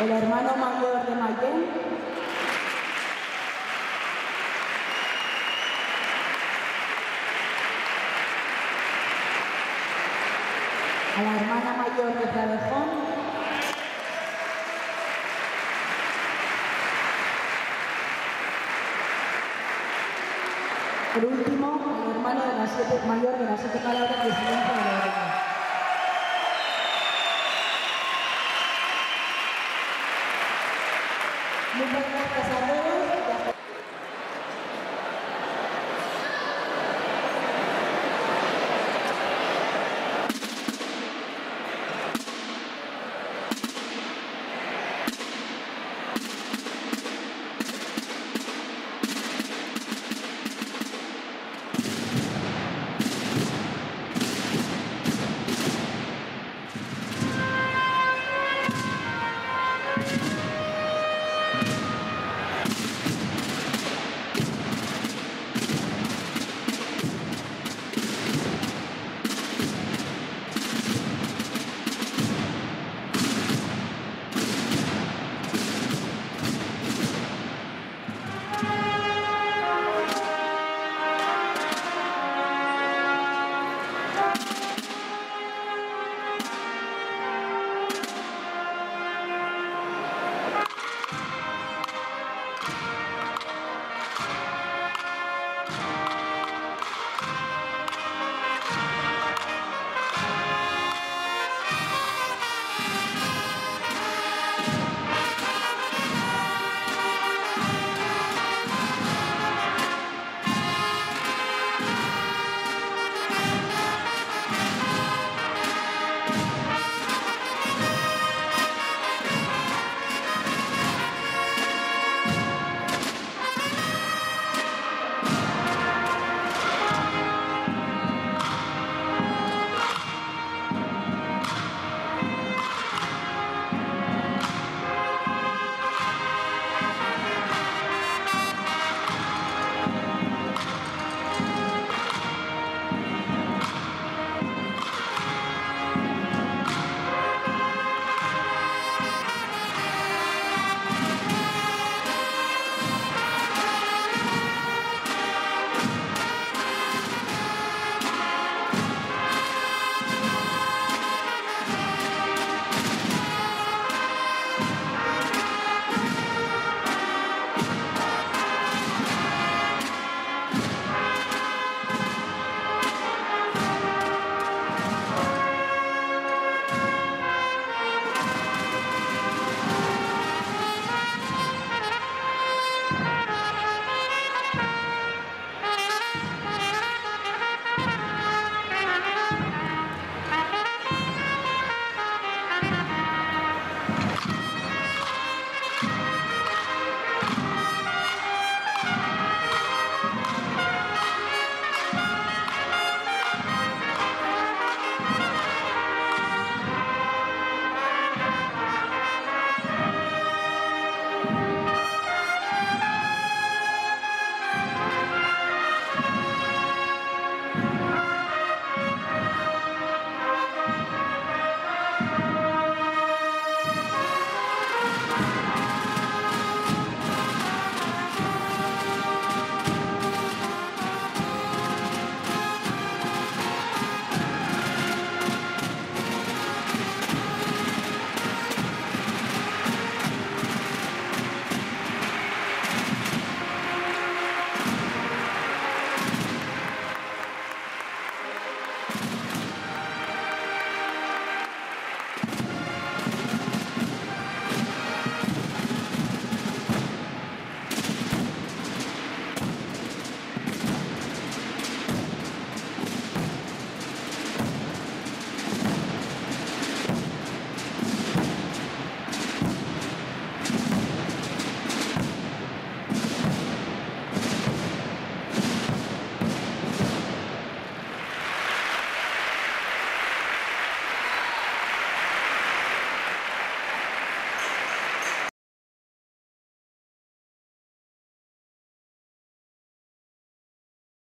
el hermano mayor de Mayén, a la hermana mayor de Pradejón, Por último, el hermano de las siete, mayor de las siete palabras de silencio de Logroño.